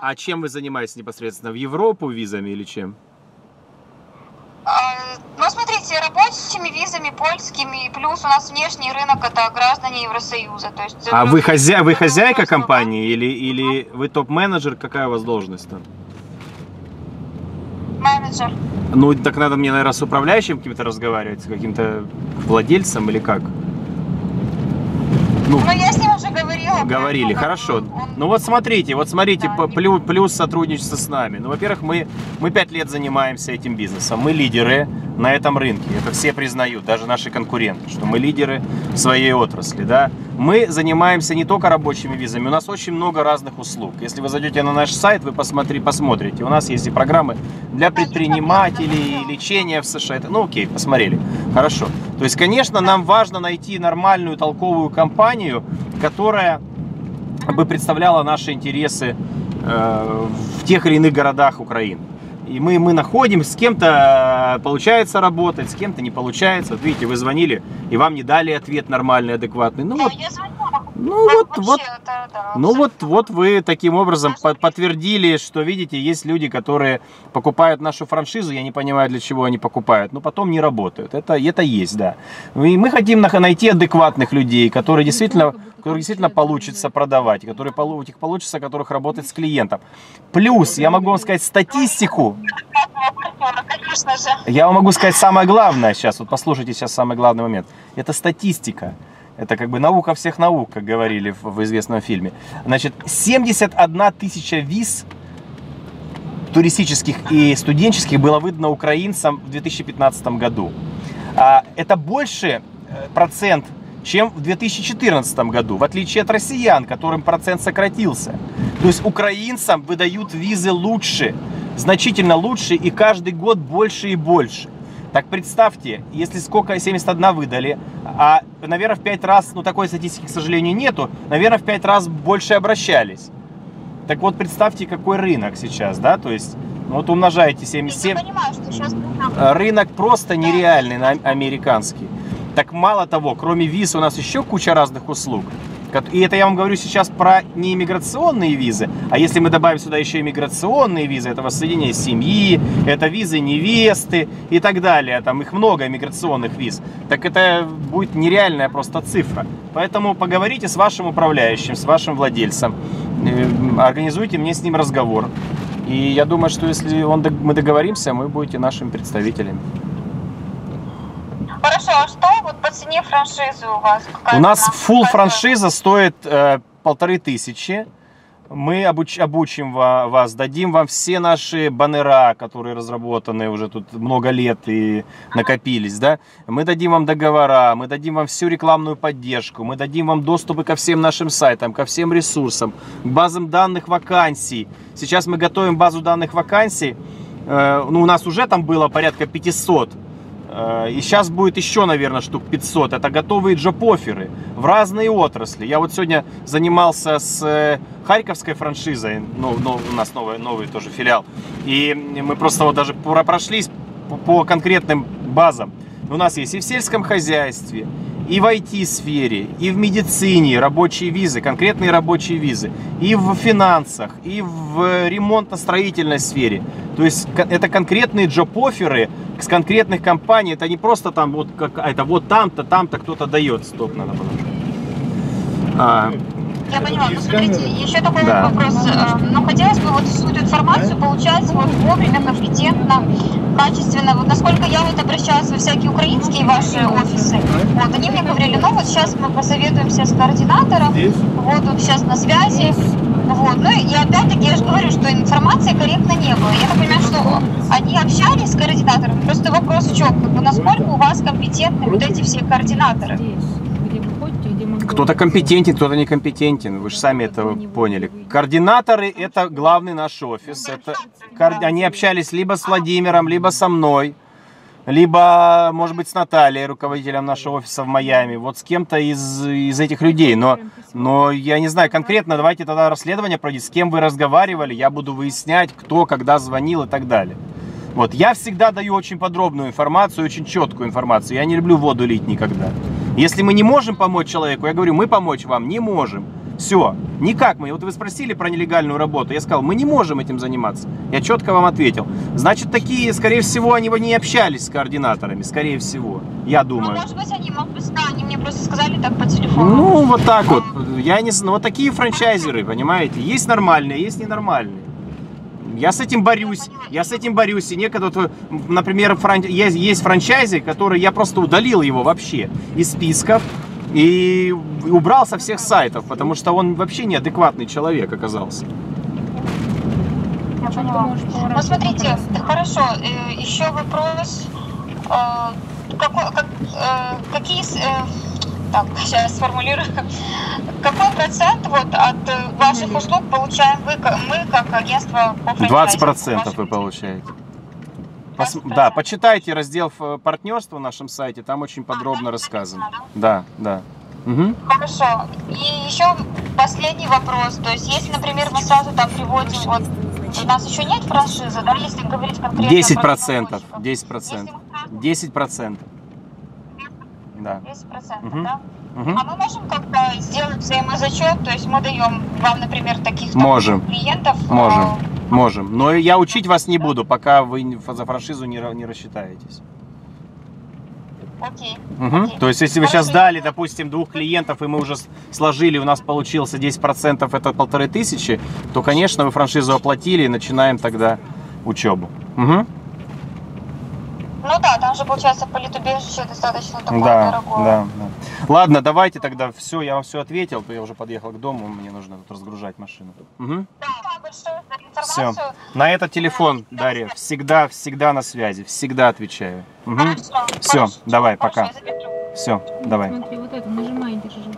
А чем вы занимаетесь непосредственно? В Европу визами или чем? А, Ну, смотрите, рабочими визами, польскими, плюс у нас внешний рынок это граждане Евросоюза. То есть, А вы, хозя... вы хозяйка компании или, или вы топ-менеджер? Какая у вас должность там? Менеджер. Ну, так надо мне, наверное, с управляющим каким-то разговаривать, с каким-то владельцем или как? Ну, Ну, я с ним уже. Говорили, хорошо. Ну вот смотрите, вот смотрите, плюс сотрудничество с нами. Ну, во-первых, мы, мы пять лет занимаемся этим бизнесом. Мы лидеры на этом рынке. Это все признают, даже наши конкуренты, что мы лидеры в своей отрасли. Да? Мы занимаемся не только рабочими визами, у нас очень много разных услуг. Если вы зайдете на наш сайт, вы посмотри, посмотрите. У нас есть и программы для предпринимателей, и лечения в США. Это, ну окей, посмотрели. Хорошо. То есть, конечно, нам важно найти нормальную толковую компанию, которая бы представляла наши интересы э, в тех или иных городах Украины. И мы, мы находим, с кем-то э, получается работать, с кем-то не получается. Вот видите, вы звонили, и вам не дали ответ нормальный, адекватный. Ну вот, я звоню. Ну вот, Вообще, вот, это, да, ну вот, вот вы таким образом по- подтвердили, что, видите, есть люди, которые покупают нашу франшизу, я не понимаю, для чего они покупают, но потом не работают. Это, это есть, да. И мы хотим найти адекватных людей, которые действительно, которые действительно получится продавать, которые у них получится, которых работать с клиентом. Плюс, я могу вам сказать статистику, Конечно же. я вам могу сказать самое главное сейчас, вот послушайте сейчас самый главный момент. Это статистика. Это как бы наука всех наук, как говорили в, в известном фильме. Значит, 71 тысяча виз туристических и студенческих было выдано украинцам в 2015 году. А, Это больше э, процент, чем в 2014 году, в отличие от россиян, которым процент сократился. То есть украинцам выдают визы лучше, значительно лучше и каждый год больше и больше. Так представьте, если сколько 71 выдали, а, наверное, в 5 раз, ну такой статистики, к сожалению, нету, наверное, в 5 раз больше обращались. Так вот, представьте, какой рынок сейчас, да, то есть, ну, вот умножаете Я 77, понимаю, что сейчас Э, рынок просто нереальный американский. Так мало того, кроме виз у нас еще куча разных услуг. И это я вам говорю сейчас про не иммиграционные визы, а если мы добавим сюда еще иммиграционные визы, это воссоединение семьи, это визы невесты и так далее, там их много иммиграционных виз, так это будет нереальная просто цифра. Поэтому поговорите с вашим управляющим, с вашим владельцем, э, организуйте мне с ним разговор. И я думаю, что если он, мы договоримся, вы будете нашими представителями. Хорошо, а что по цене франшизы у вас? Какая У нас full франшиза стоит э, полторы тысячи. Мы обуч- обучим ва- вас, дадим вам все наши баннера, которые разработаны уже тут много лет и накопились, да. Мы дадим вам договора, мы дадим вам всю рекламную поддержку, мы дадим вам доступы ко всем нашим сайтам, ко всем ресурсам, к базам данных вакансий. Сейчас мы готовим базу данных вакансий. Э, ну, у нас уже там было порядка 500 Э, И сейчас будет еще, наверное, штук 500. Это готовые джоп-оферы в разные отрасли. Я вот сегодня занимался с э, Харьковской франшизой. Ну, ну, у нас новый, новый тоже филиал. И мы просто вот даже про- прошлись по конкретным базам. У нас есть и в сельском хозяйстве, и в IT-сфере, и в медицине рабочие визы, конкретные рабочие визы, и в финансах, и в ремонтно-строительной сфере. То есть это конкретные джоп-оферы с конкретных компаний. Это не просто там вот как это вот там-то, там-то кто-то дает. Стоп, надо подожди. А, Я понимаю. Ну, смотрите, еще такой Да. вот вопрос. Э, Ну, хотелось бы вот всю эту информацию получать вот вовремя, компетентно, качественно. Вот насколько я вот обращалась во всякие украинские ваши офисы, вот, они мне говорили, ну, вот сейчас мы посоветуемся с координатором, вот он сейчас на связи, вот, ну и опять-таки я же говорю, что информации корректно не было. Я так понимаю, что они общались с координатором, просто вопрос в чем, как бы, насколько у вас компетентны вот эти все координаторы. Кто-то компетентен, кто-то некомпетентен. Вы же сами это поняли. Координаторы это главный наш офис. Это, они общались либо с Владимиром, либо со мной. Либо, может быть, с Натальей, руководителем нашего офиса в Майами. Вот с кем-то из, из этих людей. Но, но я не знаю конкретно, давайте тогда расследование пройдет. С кем вы разговаривали, я буду выяснять, кто, когда звонил и так далее. Вот, я всегда даю очень подробную информацию, очень четкую информацию. Я не люблю воду лить никогда. Если мы не можем помочь человеку, я говорю, мы помочь вам не можем. Все. Никак мы. Вот вы спросили про нелегальную работу. Я сказал, мы не можем этим заниматься. Я четко вам ответил. Значит, такие, скорее всего, они не общались с координаторами. Скорее всего. Я Ну, думаю. может быть, они, может быть, да, они мне просто сказали так по телефону. Ну, вот так вот. Я не знаю. Вот такие франчайзеры, понимаете? Есть нормальные, есть ненормальные. Я с этим борюсь, я с этим борюсь. И некогда, вот, например, фран... есть, есть франчайзи, который я просто удалил его вообще из списков и убрал со всех сайтов, потому что он вообще неадекватный человек оказался. Я поняла. Ну, смотрите, хорошо, э, еще вопрос. Э, какой, как, э, какие... так, сейчас сформулирую. Какой процент вот от ваших услуг получаем вы, ка- мы, как агентство по франчайзингу? 20% вы получаете. Пос- 20%. Да, почитайте раздел партнерства на нашем сайте, там очень подробно рассказано. Да, да. Мгм. Хорошо. И еще последний вопрос. То есть, если, например, мы сразу там приводим, вот у нас еще нет франшизы, да, если говорить конкретно 10 по процентов, разработчикам. 10 Если процентов, мы сразу 10 процентов. Да. 10 процентов, Мгм. да? Мгм. А мы можем как-то сделать взаимозачет, то есть мы даем вам, например, таких Можем. клиентов. Можем. Можем. Но я учить вас не буду, пока вы за франшизу не, не рассчитаетесь. Окей. Мгм. Окей. То есть, если вы сейчас дали, допустим, двух клиентов, и мы уже сложили, у нас получился 10%, это полторы тысячи, то, конечно, вы франшизу оплатили и начинаем тогда учебу. Мгм. Ну да, там же получается политубежище достаточно такое Да, дорогое. да, да. Ладно, давайте тогда все, я вам все ответил, то я уже подъехал к дому, мне нужно тут разгружать машину. Мгм. Да, Все. информацию. На этот телефон, Дарья, всегда, всегда на связи, всегда отвечаю. Хорошо, Всё, хорошо, давай, хорошо, пока. Все, давай. Смотри, вот это нажимай, держи.